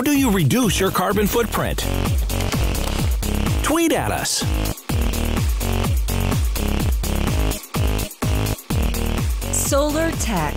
How do you reduce your carbon footprint? Tweet at us. Solar Tech